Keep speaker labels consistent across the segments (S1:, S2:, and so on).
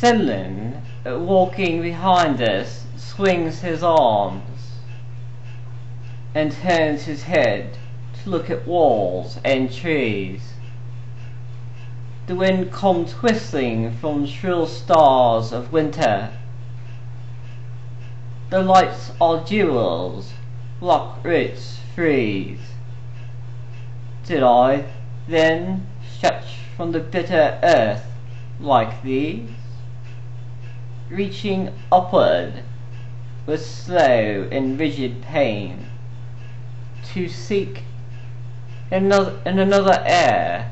S1: Senlin, uh, walking behind us, swings his arms and turns his head to look at walls and trees. The wind comes whistling from shrill stars of winter. The lights are jewels, block roots freeze. Did I, then, stretch from the bitter earth like these? Reaching upward with slow and rigid pain to seek in another, in another air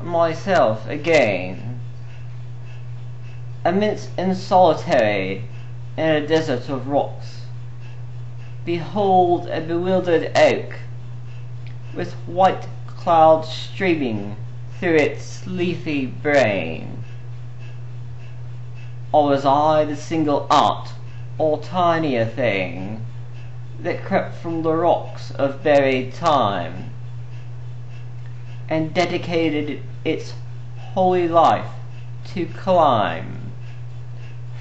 S1: myself again. Amidst and solitary in a desert of rocks behold a bewildered oak with white clouds streaming through its leafy brain or was I the single art or tinier thing that crept from the rocks of buried time and dedicated its holy life to climb?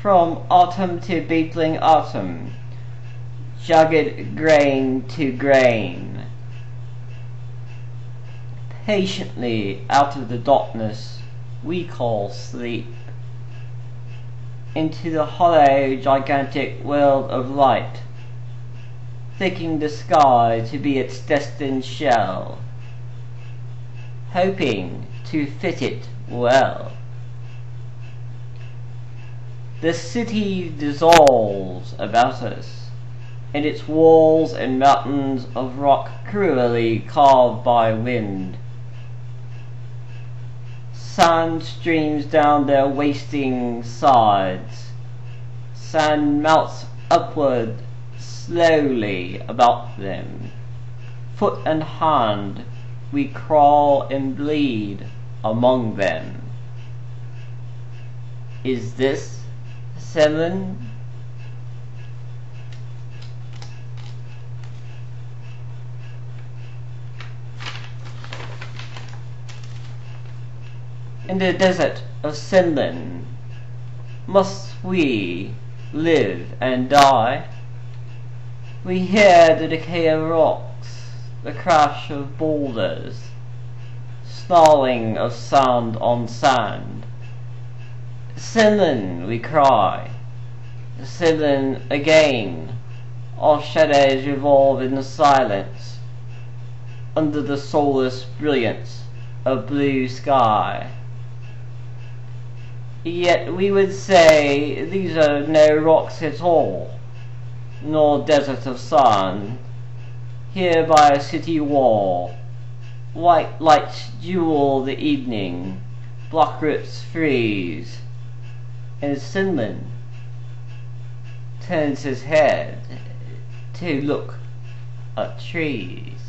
S1: From autumn to beetling autumn, jagged grain to grain, patiently out of the darkness we call sleep, into the hollow gigantic world of light, thinking the sky to be its destined shell hoping to fit it well. The city dissolves about us, and its walls and mountains of rock cruelly carved by wind. Sand streams down their wasting sides. Sand melts upward slowly about them. Foot and hand we crawl and bleed among them. Is this Senlin? In the desert of Senlin, must we live and die? We hear the decay of rocks the crash of boulders, snarling of sand on sand. Senlin, we cry. Senlin again. Our shadows revolve in the silence, under the soulless brilliance of blue sky. Yet we would say these are no rocks at all, nor desert of sand here by a city wall. White lights jewel the evening, block roots freeze, and Senlin turns his head to look at trees.